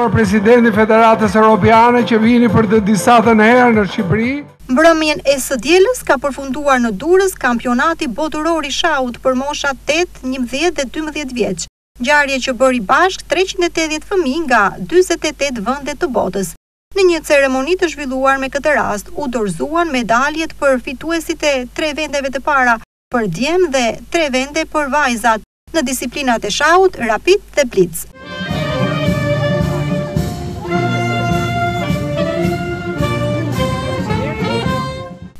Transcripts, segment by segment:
Por presidenti i Federatës Europiane që vinte për të disatën herë në Shqipëri. Mbrëmjen e së dielës ka përfunduar në Durrës kampionati botëror i shahut për moshat tetë, njëmbëdhjetë dhe dymbëdhjetë vjeç, ngjarje që bëri bashkë treqind e tetëdhjetë fëmijë nga dyzet e tetë vende të botës. Në një ceremoni të zhvilluar me këtë rast u dorëzuan medaljet për fituesit e tre vendeve të para për djem dhe tre vende për vajzat. në disiplinat e shahut, rapid dhe blitz.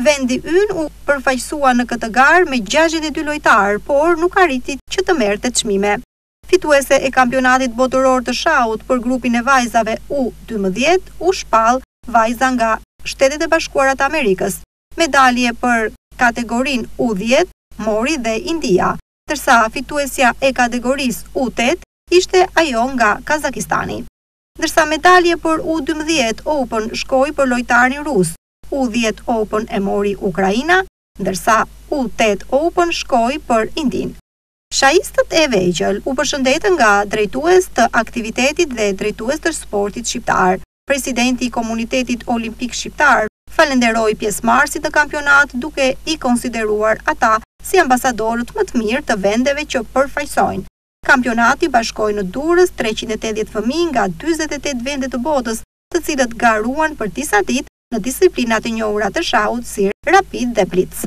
Vendi ynë u përfaqësua në këtë garë me gjashtëdhjetë e dy lojtarë, por nuk arriti që të merrte çmime. Fituese e Kampionatit Botëror të Shahut për grupin e vajzave U dymbëdhjetë u shpall vajza nga Shtetet e Bashkuara të Amerikës. Medalje për kategorinë U dhjetë mori dhe India, ndërsa fituesja e kategorisë U tetë ishte ajo nga Kazakistani. Ndërsa medalje për U dymbëdhjetë Open shkoi për lojtarin rus, U dhjetë Open e mori Ukraina, ndërsa U tetë Open shkoi për Indinë. Shahistët e vegjël u përshëndetën nga drejtues të aktivitetit dhe drejtues të sportit shqiptar. Presidenti i Komunitetit Olimpik Shqiptar falënderoi pjesëmarrësit në kampionat duke i konsideruar ata si ambasadorët më të mirë të vendeve që përfaqësojnë. Kampionati bashkoi në Durrës treqind e tetëdhjetë fëmijë nga dyzet e tetë vende të botës, të cilët garuan për disa ditë në disiplinat e njohura të shahut si Rapid dhe Blitz.